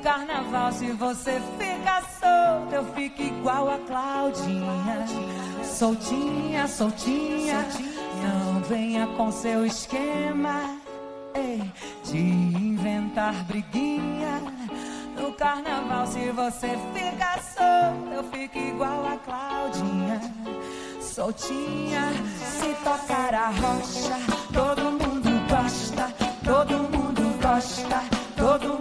carnaval, se você fica solto, eu fico igual a Claudinha. Soltinha, soltinha, não venha com seu esquema de inventar briguinha. No carnaval, se você fica solto, eu fico igual a Claudinha. Soltinha, se tocar a rocha, todo mundo gosta, todo mundo gosta, todo mundo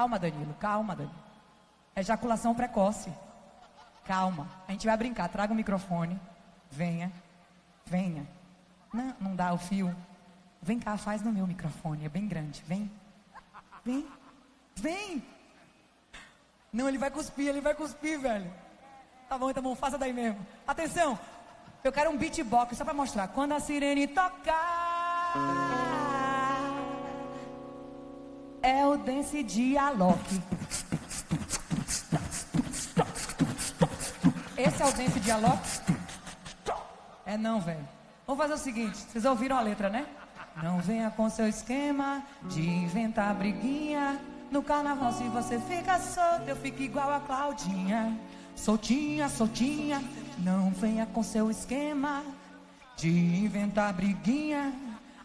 calma Danilo, calma Danilo. Ejaculação precoce. Calma, a gente vai brincar. Traga o microfone. Venha. Venha. Não, não dá o fio. Vem cá, faz no meu microfone. É bem grande. Vem. Vem. Vem. Não, ele vai cuspir, ele vai cuspir, velho. Tá bom, tá bom, faça daí mesmo. Atenção. Eu quero um beatbox só pra mostrar. Quando a sirene tocar. É o dance dialogue. Esse é o dance dialogue? É não, velho. Vamos fazer o seguinte, vocês ouviram a letra, né? Não venha com seu esquema de inventar briguinha. No carnaval, se você fica solto, eu fico igual a Claudinha. Soltinha, soltinha. Não venha com seu esquema de inventar briguinha.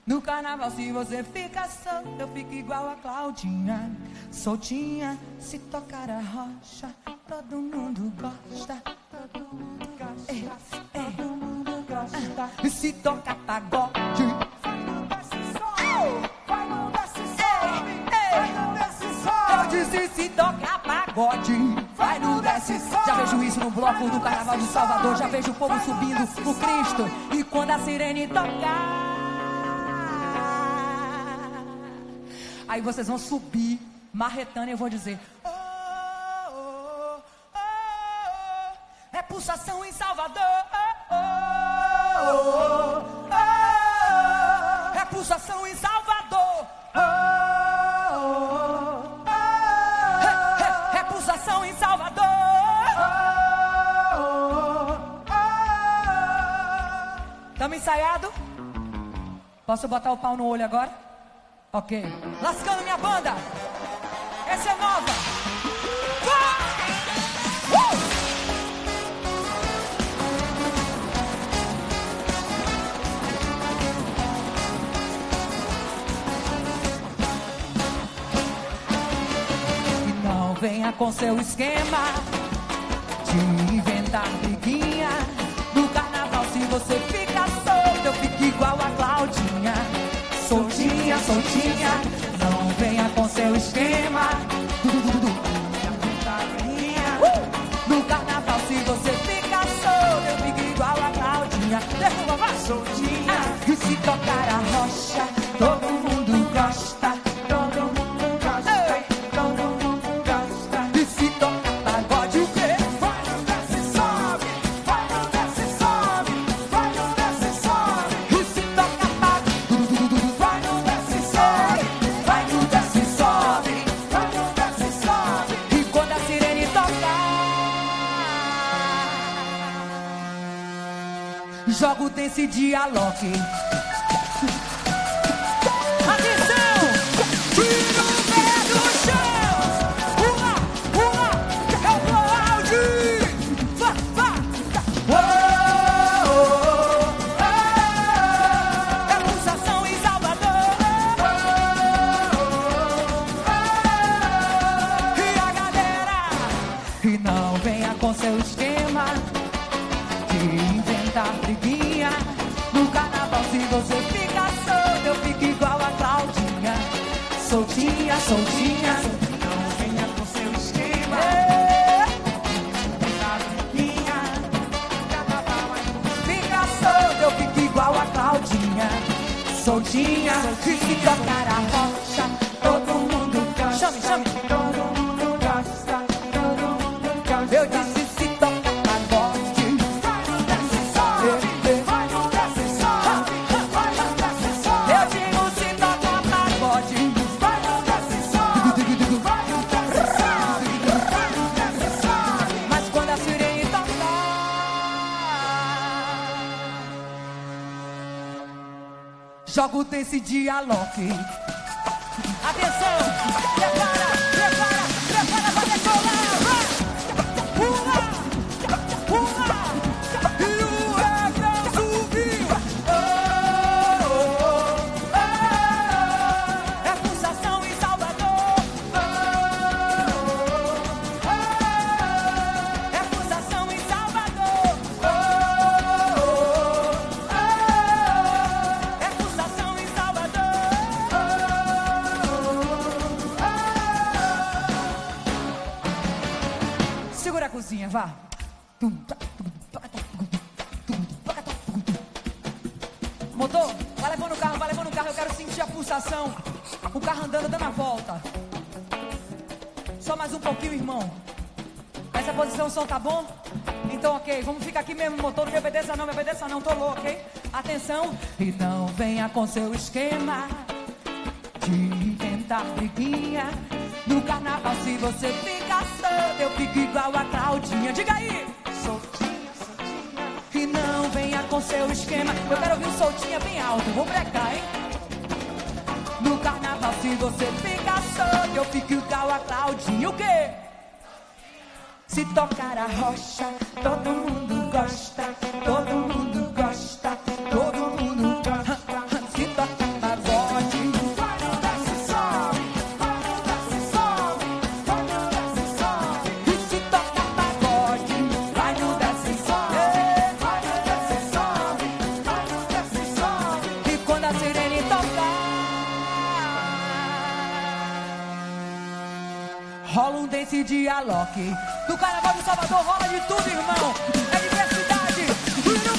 No carnaval, se você fica solto, eu fico igual a Claudinha. Soltinha, se tocar a rocha, todo mundo gosta. Todo mundo gosta. É, é. Todo mundo gosta. E se tocar pagode. Vai no desce sobe, vai no desce sobe. Eu disse se tocar pagode, vai no desce. Já vejo isso no bloco do Carnaval de Salvador, já vejo o povo subindo o Cristo. E quando a sirene tocar, aí vocês vão subir marretando e eu vou dizer: "Oh, oh, oh, oh, é pulsação em Salvador. Oh, oh, é pulsação em Salvador. É, é, é pulsação em Salvador. Tamo ensaiado? Posso botar o pau no olho agora? Ok. Lascando minha banda. Essa é nova. Uh! E não venha com seu esquema de inventar briguinha. No carnaval, se você Soltinha, dance dialogue. Solto, eu fico igual a Claudinha. Soltinha, soltinha. Não venha com seu esquema. Carnaval, Fica solto, eu fico igual a Claudinha. Soltinha, e se jogo desse dia Loki. Atenção, prepara, Motor, vai levando o carro, vai levando o carro. Eu quero sentir a pulsação. O carro andando, dando a volta. Só mais um pouquinho, irmão. Essa posição, o som tá bom? Então, ok, vamos ficar aqui mesmo, motor. Não me obedeça, não, me obedeça, não, tô louco, ok? Atenção. E não venha com seu esquema de inventar briguinha. No carnaval, se você fica solto, eu fico igual a Claudinha. Diga aí! Seu esquema. Eu quero ouvir um soltinha bem alto. Vou brecar, hein? No carnaval, se você fica solto, eu fico igual a Claudinha. O quê? Se tocar a rocha, todo mundo De Alok. Do Carnaval de Salvador rola de tudo, irmão. É diversidade. E no